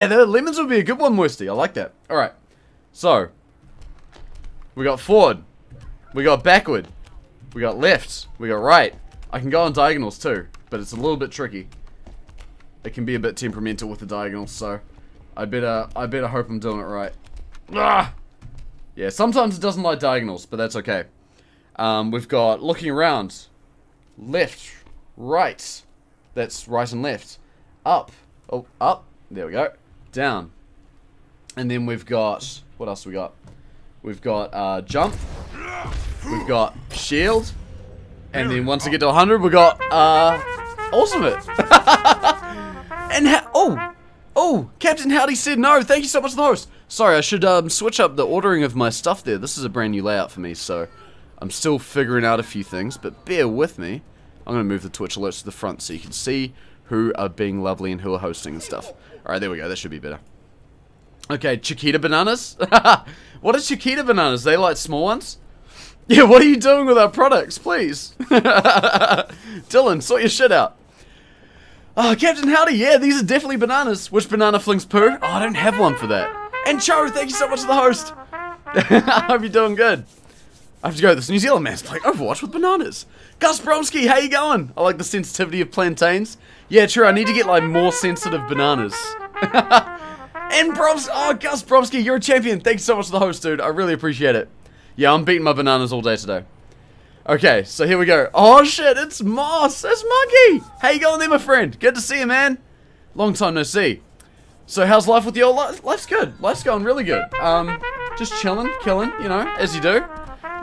Yeah, the lemons would be a good one, Moisty. I like that. Alright. So. We got forward. We got backward. We got left. We got right. I can go on diagonals too, but it's a little bit tricky. It can be a bit temperamental with the diagonals, so I better I better hope I'm doing it right. Ah! Yeah, sometimes it doesn't like diagonals, but that's okay. Um, we've got looking around. Left, right. That's right and left. Up. Oh, up. There we go. Down. And then we've got... What else we got? We've got uh, jump. We've got shield. And then once we get to 100, we got uh, ultimate. and oh, oh, Captain Howdy said no. Thank you so much the host. Sorry, I should um, switch up the ordering of my stuff there. This is a brand new layout for me, so I'm still figuring out a few things, but bear with me. I'm going to move the Twitch alerts to the front so you can see who are being lovely and who are hosting and stuff. Alright, there we go. That should be better. Okay, Chiquita bananas? what are Chiquita bananas? They like small ones? Yeah, what are you doing with our products, please? Dylan, sort your shit out. Oh, Captain Howdy, yeah, these are definitely bananas. Which banana flings poo? Oh, I don't have one for that. And Cho, thank you so much for the host. I hope you're doing good. I have to go. This New Zealand man's playing Overwatch with bananas. Gus Bromsky, how you going? I like the sensitivity of plantains. Yeah, true. I need to get like more sensitive bananas. and Broms, oh Gus Bromsky, you're a champion. Thanks so much for the host, dude. I really appreciate it. Yeah, I'm beating my bananas all day today. Okay, so here we go. Oh shit, it's Moss. It's Monkey. How you going there, my friend? Good to see you, man. Long time no see. So how's life with you? Life's good. Life's going really good. Um, just chilling, killing, you know, as you do.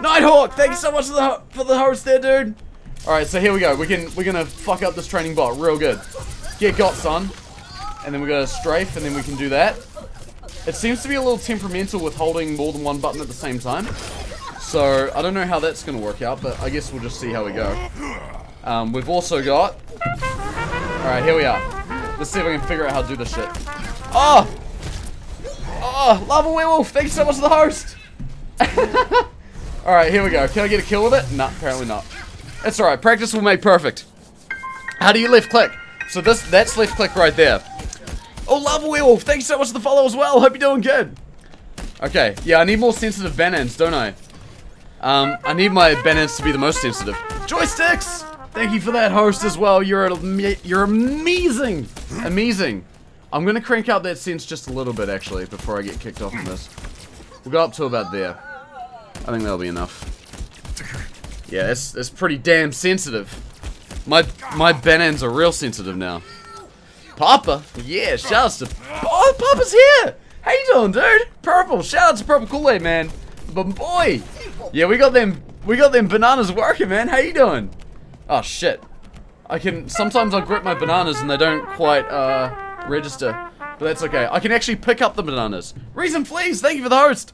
Nighthawk, thank you so much for the for the host there, dude. All right, so here we go. We can we're gonna fuck up this training bot real good. Get got, son. And then we got a strafe, and then we can do that. It seems to be a little temperamental with holding more than one button at the same time. So I don't know how that's gonna work out, but I guess we'll just see how we go. Um, we've also got. All right, here we are. Let's see if we can figure out how to do this shit. Oh! Oh, Lava Werewolf, thank you so much for the host! Alright, here we go. Can I get a kill with it? No, apparently not. It's alright. Practice will make perfect. How do you left click? So this that's left click right there. Oh, Lava Werewolf, thank you so much for the follow as well. Hope you're doing good. Okay, yeah, I need more sensitive bananas, don't I? Um, I need my bananas to be the most sensitive. Joysticks! Thank you for that host as well. You're you're amazing, amazing. I'm gonna crank out that sense just a little bit actually before I get kicked off on this. We'll go up to about there. I think that'll be enough. Yeah, it's, it's pretty damn sensitive. My my bananas are real sensitive now. Papa? Yeah, shout out to... Oh, Papa's here! How you doing, dude? Purple, shout out to Purple Kool-Aid, man. But boy! Yeah, we got them... We got them bananas working, man. How you doing? Oh, shit. I can... Sometimes I grip my bananas and they don't quite, uh, register. But that's okay. I can actually pick up the bananas. Reason Fleas, thank you for the host!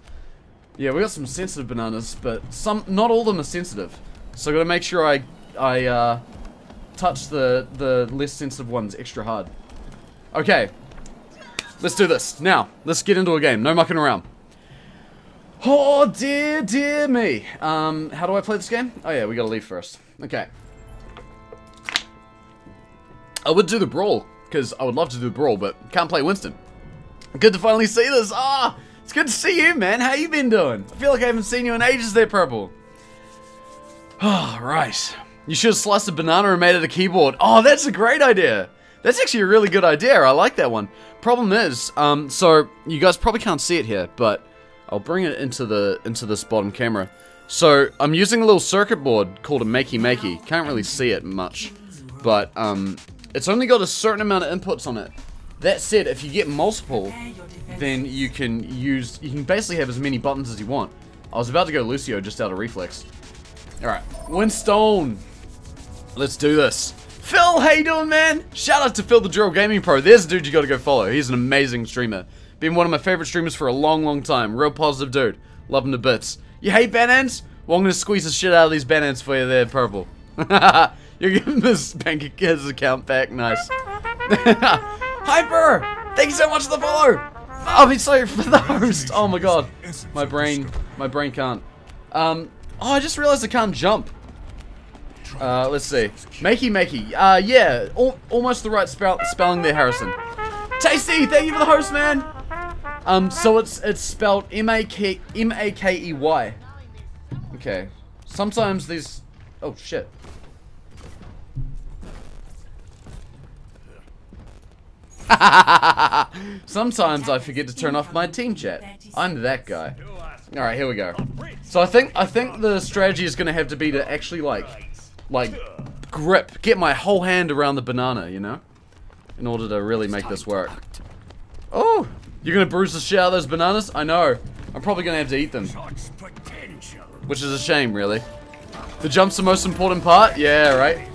Yeah, we got some sensitive bananas, but some, not all of them are sensitive. So I gotta make sure I, I, uh, touch the, the less sensitive ones extra hard. Okay. Let's do this. Now, let's get into a game. No mucking around. Oh, dear, dear me. Um, how do I play this game? Oh yeah, we gotta leave first. Okay. I would do the brawl, because I would love to do the brawl, but can't play Winston. Good to finally see this. Ah! It's good to see you, man. How you been doing? I feel like I haven't seen you in ages there, Purple. Oh, right. You should have sliced a banana and made it a keyboard. Oh, that's a great idea. That's actually a really good idea. I like that one. Problem is, um, so you guys probably can't see it here, but I'll bring it into the into this bottom camera. So I'm using a little circuit board called a Makey Makey. Can't really see it much, but um, it's only got a certain amount of inputs on it. That said, if you get multiple, then you can use, you can basically have as many buttons as you want. I was about to go Lucio just out of reflex. Alright, Winstone. Let's do this. Phil, how you doing, man? Shout out to Phil the Drill Gaming Pro. There's a dude you gotta go follow. He's an amazing streamer. Been one of my favorite streamers for a long, long time. Real positive dude. Love him to bits. You hate bananas? Well, I'm gonna squeeze the shit out of these bananas for you there, Purple. You're giving this bank account back. Nice. Hyper! Thank you so much for the follow! I'll be sorry for the host. Oh my god. My brain, my brain can't. Um, oh, I just realized I can't jump. Uh, let's see. Makey Makey. Uh, yeah, al almost the right spell spelling there, Harrison. Tasty, thank you for the host, man. Um, so it's it's spelled M A K M A K E Y. Okay. Sometimes these. Oh shit. Sometimes I forget to turn off my team chat. I'm that guy. All right, here we go. So I think I think the strategy is gonna have to be to actually like, like, grip, get my whole hand around the banana, you know, in order to really make this work. Oh, you're gonna bruise the shit out of those bananas? I know. I'm probably gonna have to eat them. Which is a shame, really. The jump's the most important part? Yeah, right.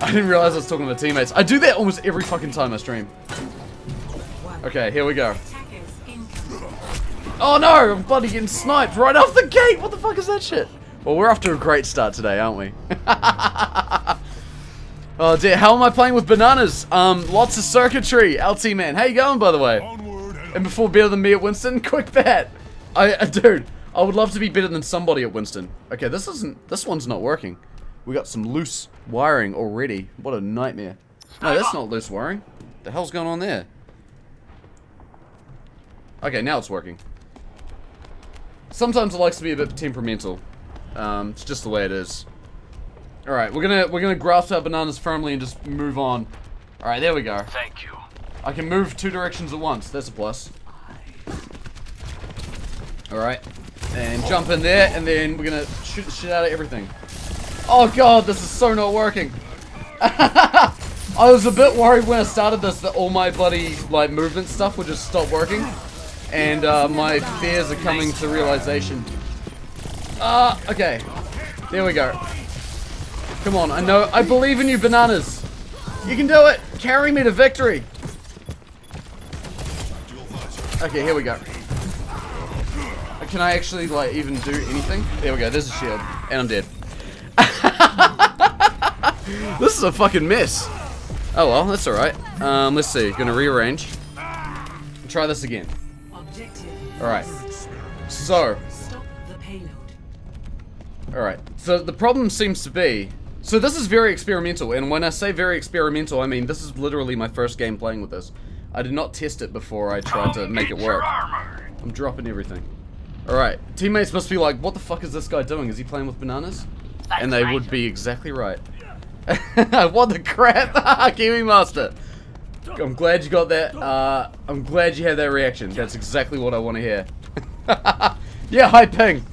I didn't realize I was talking to my teammates. I do that almost every fucking time I stream. Okay, here we go. Oh no! I'm bloody getting sniped right off the gate! What the fuck is that shit? Well, we're off to a great start today, aren't we? oh dear, how am I playing with bananas? Um, lots of circuitry. LT man, how you going, by the way? And before better than me at Winston, quick bet. I, uh, dude, I would love to be better than somebody at Winston. Okay, this isn't, this one's not working. We got some loose wiring already. What a nightmare. No, that's not loose wiring. The hell's going on there? Okay, now it's working. Sometimes it likes to be a bit temperamental. Um, it's just the way it is. Alright, we're gonna we're gonna graft our bananas firmly and just move on. Alright, there we go. Thank you. I can move two directions at once. That's a plus. Alright. And jump in there, and then we're gonna shoot the shit out of everything. Oh god, this is so not working. I was a bit worried when I started this that all my bloody, like, movement stuff would just stop working. And, uh, my fears are coming to realization. Ah, uh, okay. There we go. Come on, I know, I believe in you, bananas. You can do it. Carry me to victory. Okay, here we go. Can I actually, like, even do anything? There we go, there's a shield. And I'm dead. this is a fucking mess. Oh well, that's alright. Um, let's see. Gonna rearrange. Try this again. Alright. So. Alright. So the problem seems to be... So this is very experimental, and when I say very experimental, I mean this is literally my first game playing with this. I did not test it before I tried to make it work. I'm dropping everything. Alright. Teammates must be like, what the fuck is this guy doing? Is he playing with bananas? And they would be exactly right. what the crap? Kiwi Master. I'm glad you got that. Uh, I'm glad you had that reaction. That's exactly what I want to hear. yeah, hi ping.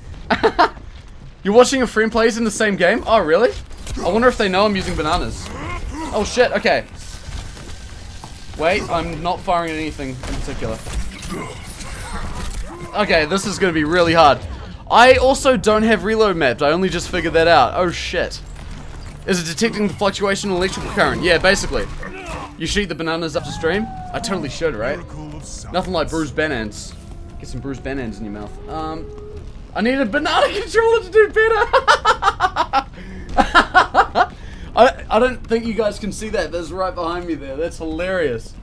You're watching a friend plays in the same game? Oh, really? I wonder if they know I'm using bananas. Oh shit, okay. Wait, I'm not firing at anything in particular. Okay, this is gonna be really hard. I also don't have reload mapped. I only just figured that out. Oh shit. Is it detecting the fluctuation in electrical current? Yeah, basically. You shoot the bananas up the stream? I totally should, right? Nothing like bruised bananas. Get some bruised bananas in your mouth. Um, I need a banana controller to do better. I, I don't think you guys can see that. That's right behind me there. That's hilarious.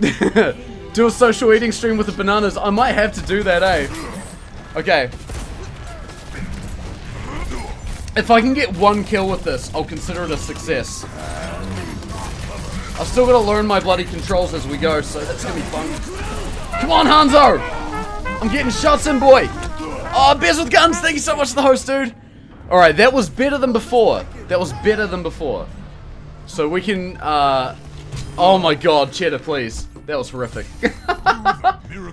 do a social eating stream with the bananas. I might have to do that, eh? Okay. If I can get one kill with this, I'll consider it a success. I've still got to learn my bloody controls as we go, so that's going to be fun. Come on, Hanzo! I'm getting shots in, boy! Oh, Bears with Guns, thank you so much for the host, dude! Alright, that was better than before. That was better than before. So we can, uh... Oh my god, Cheddar, please. That was horrific.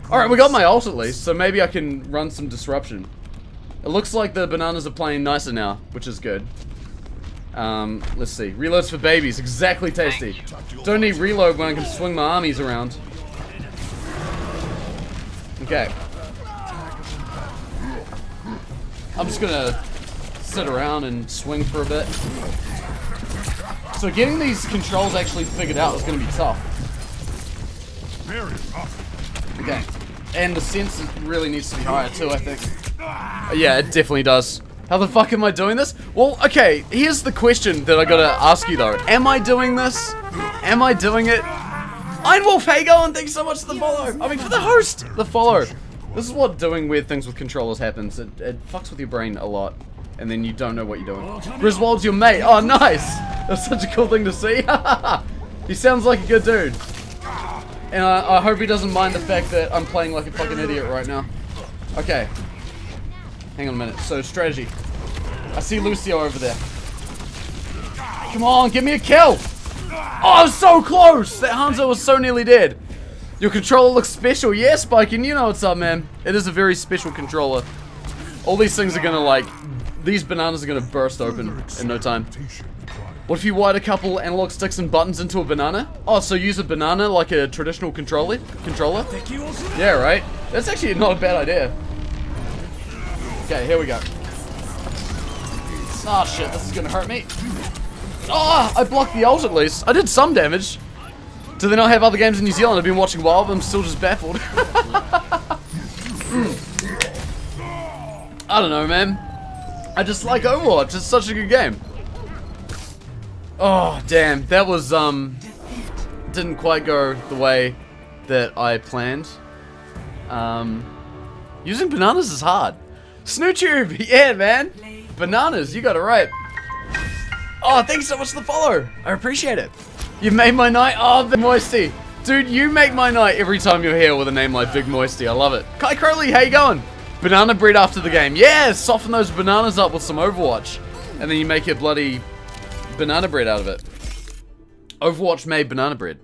Alright, we got my ult at least, so maybe I can run some disruption. It looks like the bananas are playing nicer now, which is good. Um, let's see. Reloads for babies, exactly tasty. Don't need reload when I can swing my armies around. Okay. I'm just gonna sit around and swing for a bit. So getting these controls actually figured out is gonna be tough. Very tough. Okay. And the sense really needs to be higher too, I think. Yeah, it definitely does. How the fuck am I doing this? Well, okay, here's the question that I gotta ask you though. Am I doing this? Am I doing it? Einwolf, hey going, thanks so much for the follow. I mean, for the host, the follow. This is what doing weird things with controllers happens. It, it fucks with your brain a lot. And then you don't know what you're doing. Griswold's your mate. Oh, nice. That's such a cool thing to see. he sounds like a good dude. And I, I hope he doesn't mind the fact that I'm playing like a fucking idiot right now. Okay. Hang on a minute. So, strategy. I see Lucio over there. Come on, give me a kill! Oh, I was so close! That Hanzo was so nearly dead. Your controller looks special. Yeah, Spike, and you know what's up, man. It is a very special controller. All these things are gonna, like... These bananas are gonna burst open in no time. What if you wired a couple analog sticks and buttons into a banana? Oh, so use a banana like a traditional controller? Controller? Yeah, right? That's actually not a bad idea. Okay, here we go. Oh shit, this is gonna hurt me. Oh, I blocked the ult at least. I did some damage. Do they not have other games in New Zealand? I've been watching WoW, but I'm still just baffled. mm. I don't know, man. I just like Overwatch. It's such a good game. Oh, damn. That was, um... Didn't quite go the way that I planned. Um... Using bananas is hard. Snootube! Yeah, man! Bananas, you got it right. Oh, thanks so much for the follow. I appreciate it. You've made my night. Oh, Big Moisty. Dude, you make my night every time you're here with a name like Big Moisty. I love it. Kai Crowley, how you going? Banana bread after the game. Yeah, soften those bananas up with some Overwatch. And then you make your bloody banana bread out of it. Overwatch made banana bread.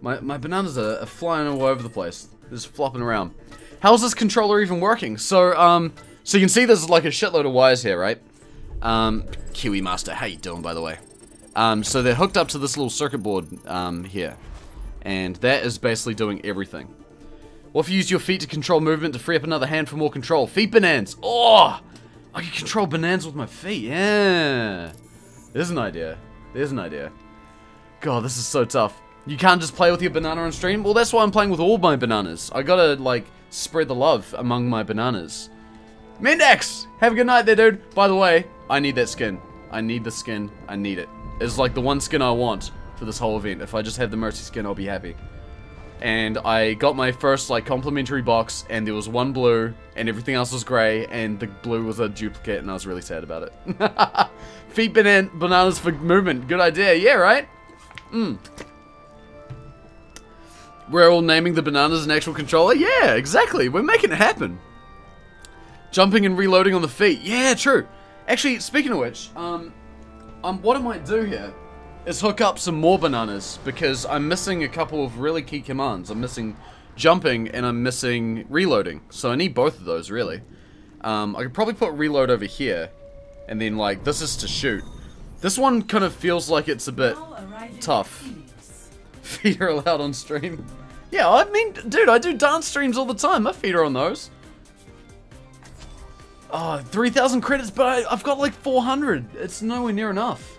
My, my bananas are, are flying all over the place. Just flopping around. How's this controller even working? So, um, so you can see there's like a shitload of wires here, right? Um, Kiwi Master, how you doing, by the way? Um, so they're hooked up to this little circuit board, um, here. And that is basically doing everything. What if you use your feet to control movement to free up another hand for more control? Feet bananas! Oh! I can control bananas with my feet, yeah! There's an idea. There's an idea. God, this is so tough. You can't just play with your banana on stream? Well, that's why I'm playing with all my bananas. I gotta, like, spread the love among my bananas. Mendex! Have a good night there, dude. By the way, I need that skin. I need the skin. I need it. It's like the one skin I want for this whole event. If I just have the Mercy skin, I'll be happy. And I got my first, like, complimentary box, and there was one blue, and everything else was grey, and the blue was a duplicate, and I was really sad about it. Feet banan bananas for movement. Good idea. Yeah, right? Hmm. We're all naming the bananas an actual controller? Yeah, exactly. We're making it happen. Jumping and reloading on the feet. Yeah, true. Actually, speaking of which, um, um, what I might do here is hook up some more bananas because I'm missing a couple of really key commands. I'm missing jumping and I'm missing reloading. So I need both of those, really. Um, I could probably put reload over here and then, like, this is to shoot. This one kind of feels like it's a bit tough. Feet are allowed on stream. Yeah, I mean, dude, I do dance streams all the time. My feet are on those. Oh, 3,000 credits, but I, have got like 400. It's nowhere near enough.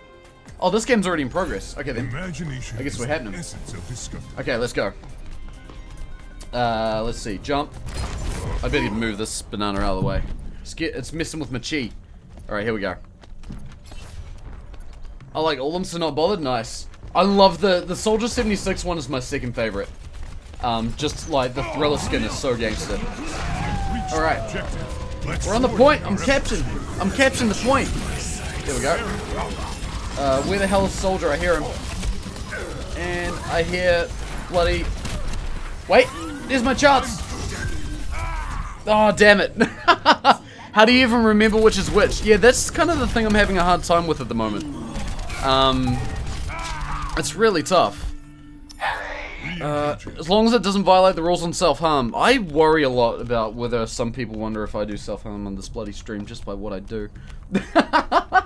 Oh, this game's already in progress. Okay, then. Imagination I guess we're happening. Okay, let's go. Uh, let's see. Jump. I better even move this banana out of the way. It's, get, it's messing with my chi. Alright, here we go. I like all of them, so not bothered. Nice. I love the, the Soldier 76 one is my second favorite. Um, just like the Thriller skin is so gangster. Alright. We're on the point. I'm captain. I'm capturing the point. Here we go. Uh, where the hell is Soldier? I hear him. And I hear bloody... Wait, there's my chance. Oh, damn it. How do you even remember which is which? Yeah, that's kind of the thing I'm having a hard time with at the moment. Um, it's really tough. Uh, as long as it doesn't violate the rules on self-harm. I worry a lot about whether some people wonder if I do self-harm on this bloody stream just by what I do.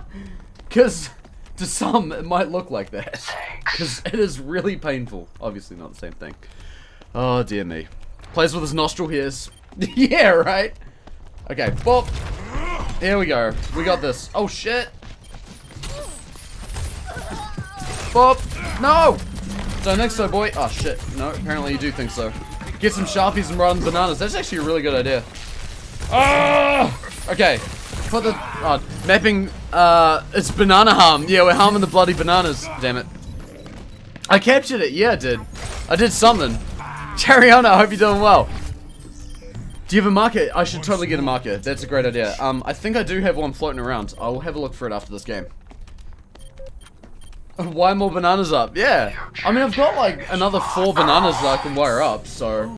Because to some, it might look like that. Because it is really painful. Obviously not the same thing. Oh, dear me. Plays with his nostril hairs. yeah, right? Okay, Bob. Here we go. We got this. Oh, shit. Bob. No! So next so boy. Oh shit. No, apparently you do think so. Get some sharpies and run bananas. That's actually a really good idea. Oh! Okay. For the oh, mapping uh it's banana harm. Yeah, we're harming the bloody bananas. Damn it. I captured it, yeah I did. I did something. Chariana, I hope you're doing well. Do you have a marker? I should totally get a marker. That's a great idea. Um, I think I do have one floating around. I'll have a look for it after this game. Wire more bananas up. Yeah. I mean, I've got like another four bananas that I can wire up, so.